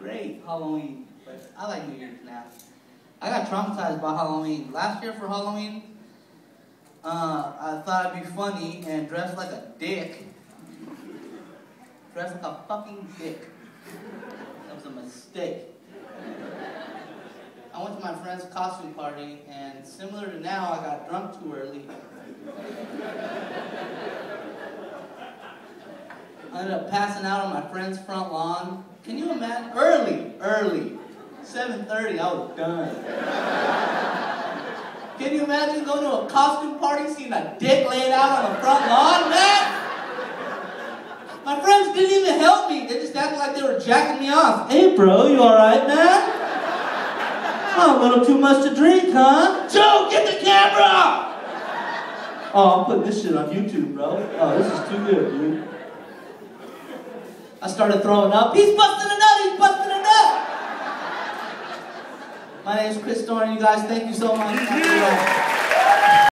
great Halloween, but I like New Year's now. I got traumatized by Halloween. Last year for Halloween, uh, I thought I'd be funny and dress like a dick. Dress like a fucking dick. That was a mistake. I went to my friend's costume party, and similar to now, I got drunk too early. I ended up passing out on my friend's front lawn. Can you imagine? Early, early. 7.30, I was done. Can you imagine going to a costume party, seeing a dick laid out on the front lawn, man? My friends didn't even help me. They just acted like they were jacking me off. Hey, bro, you alright, man? Oh, a little too much to drink, huh? Joe, get the camera! Oh, I'm putting this shit on YouTube, bro. Oh, this is too good, dude. I started throwing up. He's busting a nut! He's busting a nut! My name is Chris Thorne. You guys, thank you so much.